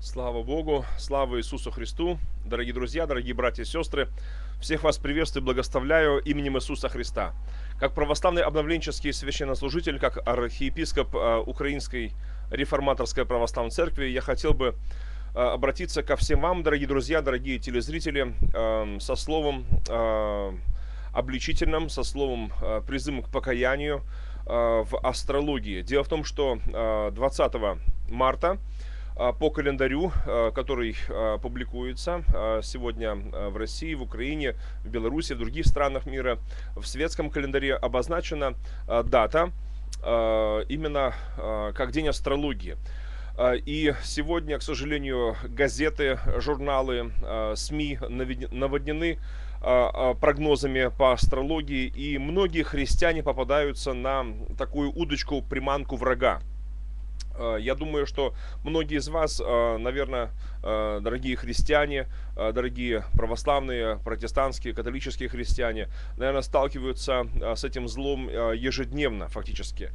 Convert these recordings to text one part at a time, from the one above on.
Слава Богу, слава Иисусу Христу, дорогие друзья, дорогие братья и сестры, всех вас приветствую и благословляю именем Иисуса Христа. Как православный обновленческий священнослужитель, как архиепископ э, Украинской реформаторской православной церкви, я хотел бы э, обратиться ко всем вам, дорогие друзья, дорогие телезрители, э, со словом обличительным, со словом призывом к покаянию в астрологии. Дело в том, что 20 марта по календарю, а, который а, публикуется сегодня в России, в Украине, в Беларуси, в других странах мира, в светском календаре обозначена дата именно как День астрологии. И сегодня, к сожалению, газеты, журналы, СМИ наводнены прогнозами по астрологии, и многие христиане попадаются на такую удочку, приманку врага. Э, я думаю, что многие из вас, э, наверное, э, дорогие христиане, дорогие православные, протестантские, католические христиане, наверное, сталкиваются с этим злом ежедневно фактически.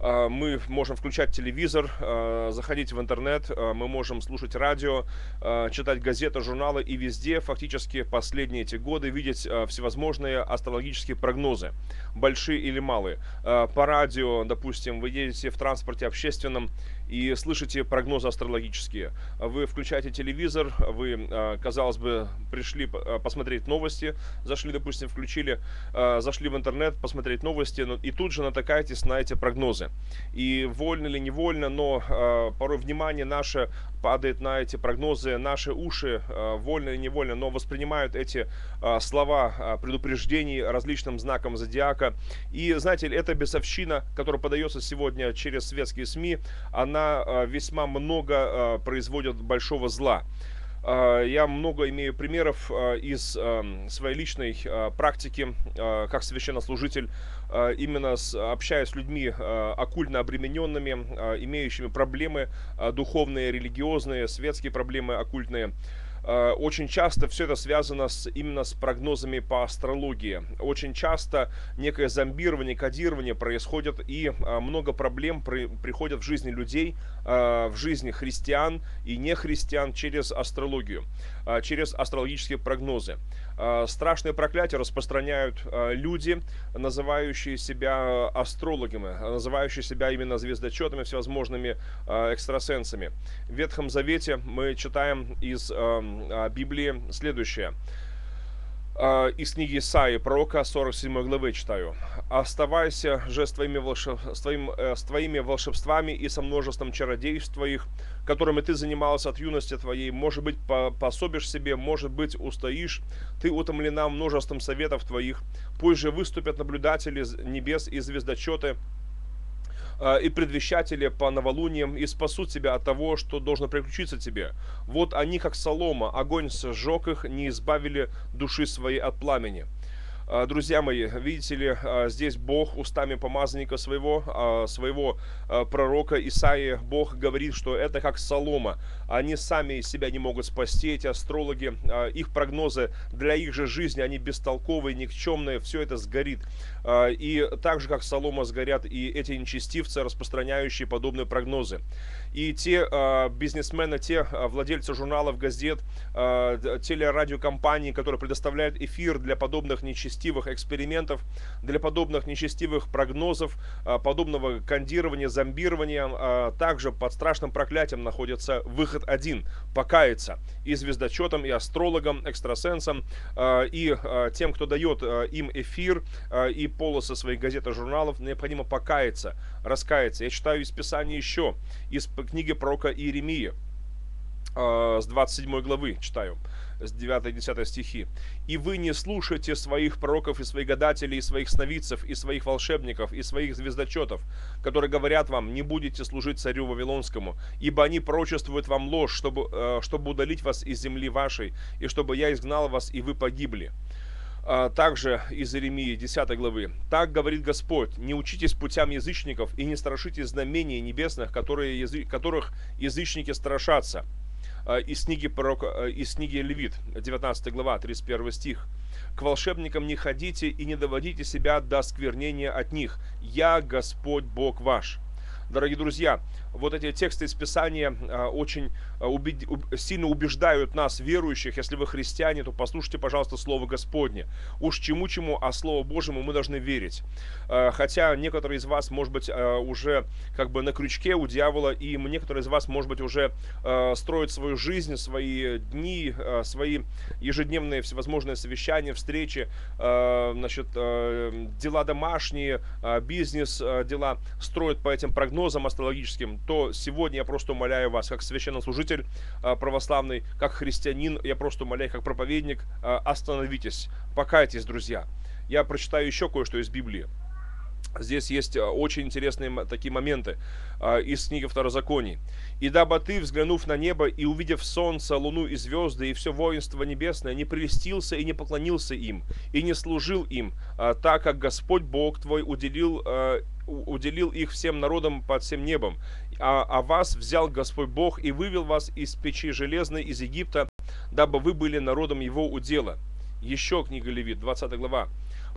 А, мы можем включать телевизор, а, заходить в интернет, а, мы можем слушать радио, читать газеты, журналы и везде фактически последние эти годы видеть всевозможные астрологические прогнозы, большие или малые. По радио, допустим, вы едете в транспорте общественном, и слышите прогнозы астрологические. Вы включаете телевизор, вы, казалось бы, пришли посмотреть новости, зашли, допустим, включили, зашли в интернет посмотреть новости, и тут же натыкаетесь на эти прогнозы. И вольно или невольно, но порой внимание наше падает на эти прогнозы, наши уши, э, вольно или невольно, но воспринимают эти э, слова э, предупреждений различным знаком зодиака. И, знаете, эта бесовщина, которая подается сегодня через светские СМИ, она весьма много производит большого зла. Я много имею примеров из своей личной практики как священнослужитель, именно с, общаясь с людьми оккультно обремененными, имеющими проблемы духовные, религиозные, светские проблемы оккультные. Э, очень часто все это связано с, именно с прогнозами по астрологии. Очень часто некое зомбирование, кодирование происходит, и э, много проблем при, приходят в жизни людей, э, в жизни христиан и нехристиан через астрологию, через астрологические прогнозы. Страшные проклятия распространяют люди, называющие себя астрологами, называющие себя именно звездочетами, всевозможными экстрасенсами. В Ветхом Завете мы читаем из а, Библии следующее. А, из книги Исаи, пророка 47 главы читаю. «Оставайся же с твоими, волшеб... с, твоим... Э, с твоими волшебствами и со множеством чародейств твоих, которыми ты занимался от юности твоей. Может быть, пособишь себе, может быть, устоишь. Ты утомлена множеством советов твоих. Пусть же выступят наблюдатели небес и звездочеты, и предвещатели по новолуниям, и спасут тебя от того, что должно приключиться тебе. Вот они, как солома, огонь сжег их, не избавили души своей от пламени. А, друзья мои, видите ли, а, здесь Бог устами помазанника своего, а, своего пророка Исаия, Бог говорит, что это как солома. Они сами себя не могут спасти, эти астрологи, их прогнозы для их же жизни, они бестолковые, никчемные, все это сгорит. И так же, как солома, сгорят и эти нечестивцы, распространяющие подобные прогнозы. И те бизнесмены, те владельцы журналов, газет, телерадиокомпании, которые предоставляют эфир для подобных нечестивцев, нечестивых экспериментов, для подобных нечестивых прогнозов, а, подобного кондирования, зомбирования. А, также под страшным проклятием находится выход один – покаяться и звездочетам, и астрологам, экстрасенсам, а, и тем, кто дает им эфир и полосы своих газет и журналов, необходимо покаяться, раскаяться. Я читаю из Писания еще, из книги пророка Иеремии, с 27 главы читаю с 9-10 стихи. «И вы не слушайте своих пророков и своих гадателей, и своих сновидцев, и своих волшебников, и своих звездочетов, которые говорят вам, не будете служить царю Вавилонскому, ибо они пророчествуют вам ложь, чтобы, э, чтобы удалить вас из земли вашей, и чтобы я изгнал вас, и вы погибли». А, также из Иеремии 10 главы. «Так говорит Господь, не учитесь путям язычников и не страшитесь знамений небесных, которые, которых язычники страшатся, из книги, пророка, э, из книги Левит, 19 глава, 31 стих. «К волшебникам не ходите и не доводите себя до сквернения от них. Я Господь Бог ваш». Дорогие друзья, вот эти тексты из Писания очень сильно убеждают нас, верующих. Если вы христиане, то послушайте, пожалуйста, Слово Господне. Уж чему-чему, а Слову Божьему мы должны верить. Хотя некоторые из вас, может быть, уже как бы на крючке у дьявола, и некоторые из вас, может быть, уже строят свою жизнь, свои дни, свои ежедневные всевозможные совещания, встречи, значит, дела домашние, бизнес, дела строят по этим прогнозам астрологическим, то сегодня я просто умоляю вас, как священнослужитель православный, как христианин, я просто умоляю, как проповедник, остановитесь, покайтесь, друзья. Я прочитаю еще кое-что из Библии. Здесь есть а, очень интересные такие моменты а, из книги Второзаконий. «И дабы ты, взглянув на небо и увидев солнце, луну и звезды, и все воинство небесное, не прелестился и не поклонился им, и не служил им, а, так как Господь Бог твой уделил уделил их всем народам под всем небом. А, а вас взял Господь Бог и вывел вас из печи железной из Египта, дабы вы были народом его удела. Еще книга Левит, 20 глава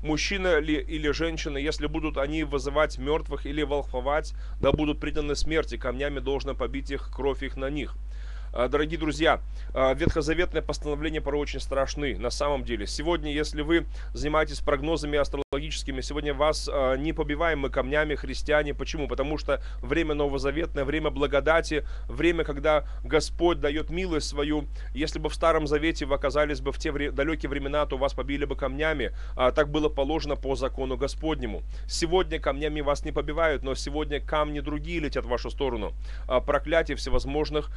мужчина ли или женщина, если будут они вызывать мертвых или волхвовать, да будут преданы смерти, камнями должно побить их, кровь их на них. А, дорогие друзья, а, ветхозаветные постановления порой очень страшны на самом деле. Сегодня, если вы занимаетесь прогнозами астрологическими, сегодня вас а, не побиваем мы камнями христиане. Почему? Потому что время новозаветное, время благодати, время, когда Господь дает милость свою. Если бы в Старом Завете вы оказались бы в те далекие времена, то вас побили бы камнями. Так было положено по закону Господнему. Сегодня камнями вас не побивают, но сегодня камни другие летят в вашу сторону. Проклятие всевозможных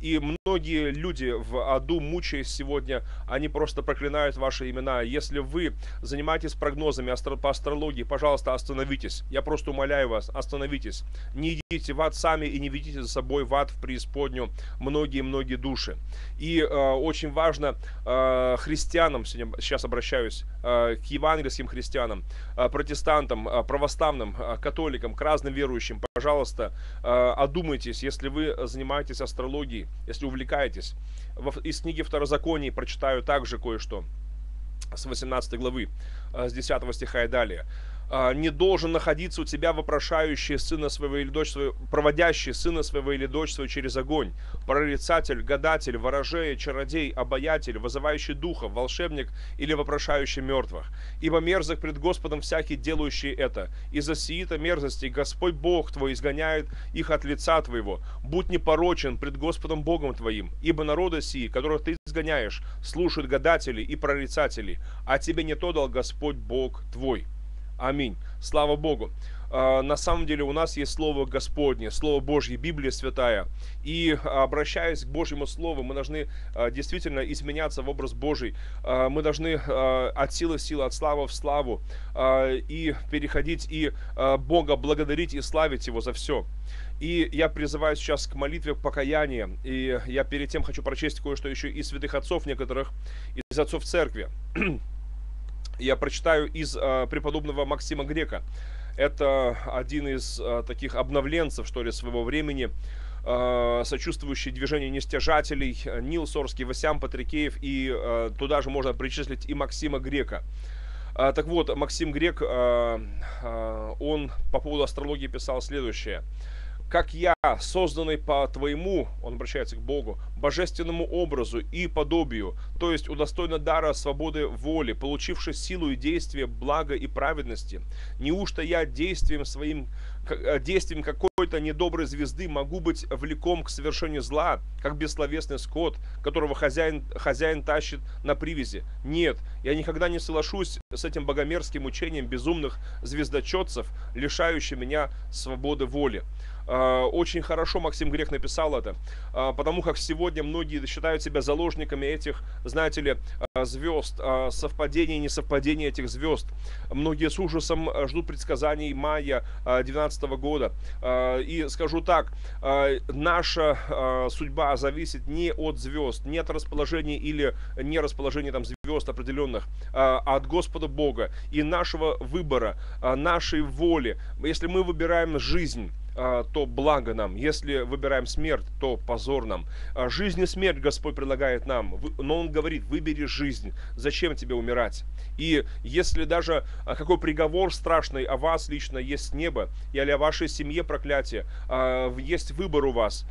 и многие люди в аду, мучаясь сегодня, они просто проклинают ваши имена. Если вы занимаетесь прогнозами по астрологии, пожалуйста, остановитесь. Я просто умоляю вас, остановитесь. Не идите в ад сами и не ведите за собой в ад в преисподнюю многие-многие души. И э, очень важно э, христианам, сейчас обращаюсь э, к евангельским христианам, э, протестантам, э, православным, э, католикам, к разным верующим, пожалуйста, э, одумайтесь, если вы занимаетесь астрологией, астрологии, если увлекаетесь. Из книги Второзаконий прочитаю также кое-что с 18 главы, э, с 10 стиха и далее. А, не должен находиться у тебя вопрошающий сына своего или дочь свою, проводящий сына своего или дочь свою через огонь, прорицатель, гадатель, ворожея, чародей, обаятель, вызывающий духов, волшебник или вопрошающий мертвых. Ибо мерзок пред Господом всякий, делающий это. Из-за сиита мерзости Господь Бог твой изгоняет их от лица твоего. Будь непорочен пред Господом Богом твоим, ибо народы сии, которых ты изгоняешь, слушают гадателей и прорицателей, а тебе не то дал Господь Бог твой. Аминь. Слава Богу. А, на самом деле у нас есть Слово Господне, Слово Божье, Библия Святая. И обращаясь к Божьему Слову, мы должны а, действительно изменяться в образ Божий. А, мы должны от силы в силу, от славы в славу и переходить и Бога благодарить и славить Его за все. И я призываю сейчас к молитве покаяния. И я перед тем хочу прочесть кое-что еще из святых отцов некоторых, из отцов церкви я прочитаю из э, преподобного Максима Грека. Это один из э, таких обновленцев, что ли, своего времени, э, сочувствующий движению нестяжателей, Нил Сорский, Васям Патрикеев, и э, туда же можно причислить и Максима Грека. Э, так вот, Максим Грек, э, э, он по поводу астрологии писал следующее – как я, созданный по твоему, он обращается к Богу, божественному образу и подобию, то есть удостоен дара свободы воли, получивший силу и действие блага и праведности, неужто я действием своим, действием какой-то недоброй звезды могу быть влеком к совершению зла, как бессловесный скот, которого хозяин, хозяин тащит на привязи? Нет, я никогда не соглашусь с этим богомерзким учением безумных звездочетцев, лишающим меня свободы воли. А, очень хорошо Максим Грех написал это, а, потому как сегодня многие считают себя заложниками этих, знаете ли, а, звезд, совпадений и несовпадений этих звезд. Многие с ужасом ждут предсказаний мая 2012 года. И скажу так, наша судьба зависит не от звезд, не от расположения или не расположения там звезд определенных, а от Господа Бога и нашего выбора, нашей воли. Если мы выбираем жизнь, то благо нам. Если выбираем смерть, то позор нам. Жизнь и смерть Господь предлагает нам. Но Он говорит, выбери жизнь. Зачем тебе умирать? И если даже какой приговор страшный о вас лично есть небо, или о вашей семье проклятие, есть выбор у вас,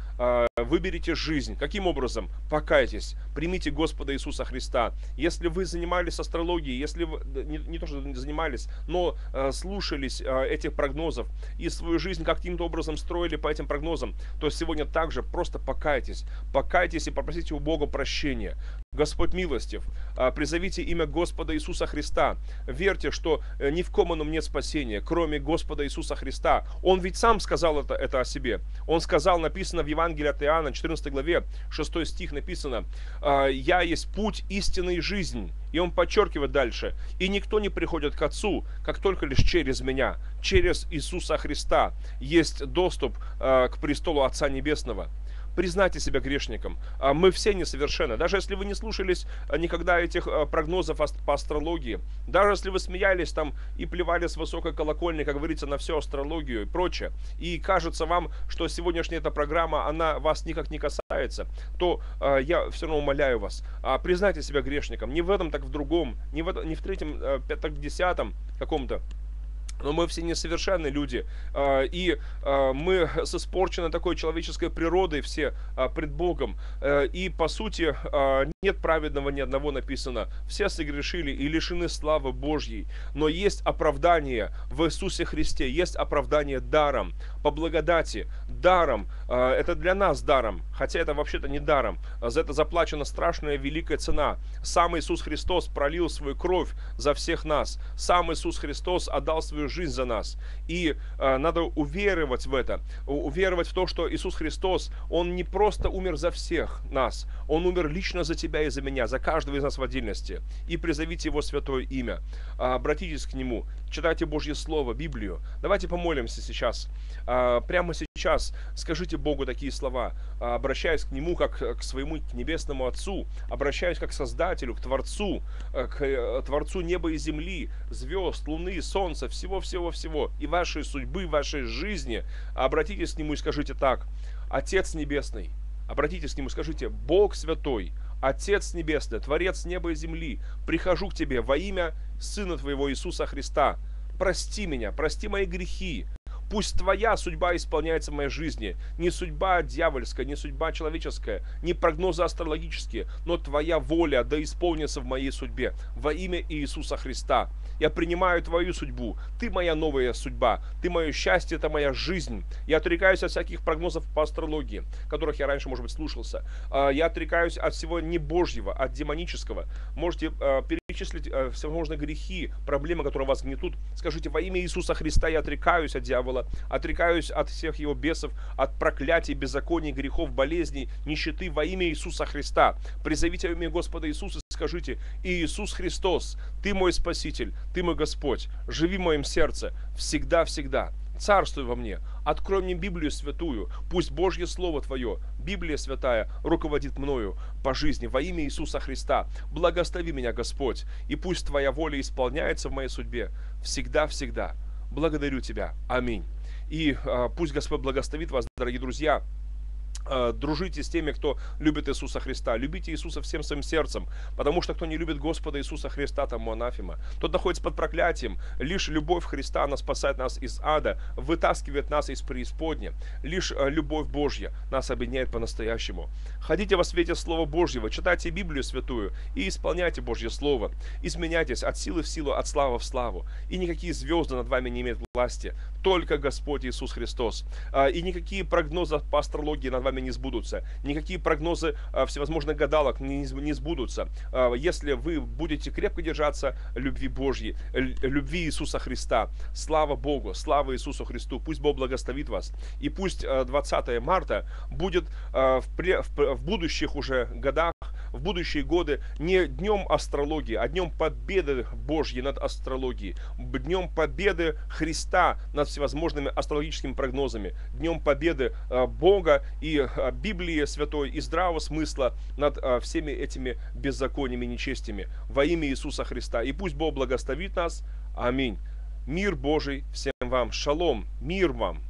выберите жизнь. Каким образом? Покайтесь, примите Господа Иисуса Христа. Если вы занимались астрологией, если вы, не, не то, что занимались, но слушались этих прогнозов и свою жизнь каким-то образом строили по этим прогнозам, то сегодня также просто покайтесь. Покайтесь и попросите у Бога прощения. Господь милостив, а, призовите имя Господа Иисуса Христа. Верьте, что э, ни в ком ином нет спасения, кроме Господа Иисуса Христа. Он ведь сам сказал это, это о себе. Он сказал, написано в Евангелии от Иоанна, 14 главе, 6 стих написано, «А, «Я есть путь, истина и жизнь». И он подчеркивает дальше, «И никто не приходит к Отцу, как только лишь через меня, через Иисуса Христа есть доступ а, к престолу Отца Небесного» признайте себя грешником. А мы все несовершенны. Даже если вы не слушались а, никогда этих а, прогнозов по астрологии, даже если вы смеялись там и плевали с высокой колокольни, как говорится, на всю астрологию и прочее, и кажется вам, что сегодняшняя эта программа, она вас никак не касается, то я все равно умоляю вас, признайте себя грешником. Не в этом, так в другом, не в, не в третьем, так в десятом каком-то но мы все несовершенные люди, а, и а, мы с испорченной такой человеческой природой все а, пред Богом. Э, и по сути нет праведного ни одного написано. Все согрешили и лишены славы Божьей. Но есть оправдание в Иисусе Христе, есть оправдание даром, по благодати, даром. Это для нас даром, хотя это вообще-то не даром. За это заплачена страшная великая цена. Сам Иисус Христос пролил свою кровь за всех нас. Сам Иисус Христос отдал свою жизнь за нас. И э, надо уверовать в это, уверовать в то, что Иисус Христос, Он не просто умер за всех нас, Он умер лично за тебя и за меня, за каждого из нас в отдельности. И призовите Его святое имя, обратитесь к Нему, читайте Божье Слово, Библию. Давайте помолимся сейчас. А, прямо сейчас скажите Богу такие слова, а, обращаясь к Нему как к своему к небесному Отцу, обращаясь как к Создателю, к Творцу, э, к э, Творцу неба и земли, звезд, луны, солнца, всего-всего-всего, и вашей судьбы, вашей жизни. Обратитесь к Нему и скажите так, Отец Небесный, обратитесь к Нему, скажите, Бог Святой, Отец Небесный, Творец неба и земли, прихожу к Тебе во имя Сына Твоего Иисуса Христа. Прости меня, прости мои грехи, Пусть твоя судьба исполняется в моей жизни. Не судьба дьявольская, не судьба человеческая, не прогнозы астрологические, но твоя воля да исполнится в моей судьбе. Во имя Иисуса Христа. Я принимаю твою судьбу. Ты моя новая судьба. Ты мое счастье, это моя жизнь. Я отрекаюсь от всяких прогнозов по астрологии, которых я раньше, может быть, слушался. А, я отрекаюсь от всего небожьего, от демонического. Можете а, перечислить а, всевозможные грехи, проблемы, которые вас гнетут. Скажите, во имя Иисуса Христа я отрекаюсь от дьявола, отрекаюсь от всех его бесов, от проклятий, беззаконий, грехов, болезней, нищеты во имя Иисуса Христа. Призовите имя Господа Иисуса скажите, Иисус Христос, Ты мой Спаситель, Ты мой Господь, живи в моем сердце всегда-всегда. Царствуй во мне, открой мне Библию святую, пусть Божье Слово Твое, Библия святая, руководит мною по жизни во имя Иисуса Христа. Благослови меня, Господь, и пусть Твоя воля исполняется в моей судьбе всегда-всегда. Благодарю Тебя. Аминь. И а, пусть Господь благословит вас, дорогие друзья. Э, дружите с теми, кто любит Иисуса Христа. Любите Иисуса всем своим сердцем, потому что кто не любит Господа Иисуса Христа, тому анафима. Тот находится под проклятием. Лишь любовь Христа, она спасает нас из ада, вытаскивает нас из преисподня. Лишь э, любовь Божья нас объединяет по-настоящему. Ходите во свете Слова Божьего, читайте Библию святую и исполняйте Божье Слово. Изменяйтесь от силы в силу, от славы в славу. И никакие звезды над вами не имеют власти, только Господь Иисус Христос. А, и никакие прогнозы по астрологии над вами не сбудутся. Никакие прогнозы а, всевозможных гадалок не, сбудутся. А, если вы будете крепко держаться любви Божьей, любви Иисуса Христа. Слава Богу, слава Иисусу Христу. Пусть Бог благословит вас. И пусть 20 марта будет в будущих уже годах в будущие годы не днем астрологии, а днем победы Божьей над астрологией, днем победы Христа над всевозможными астрологическими прогнозами, днем победы э, Бога и э, Библии Святой и здравого смысла над э, всеми этими беззакониями и нечестями во имя Иисуса Христа. И пусть Бог благословит нас. Аминь. Мир Божий всем вам. Шалом. Мир вам.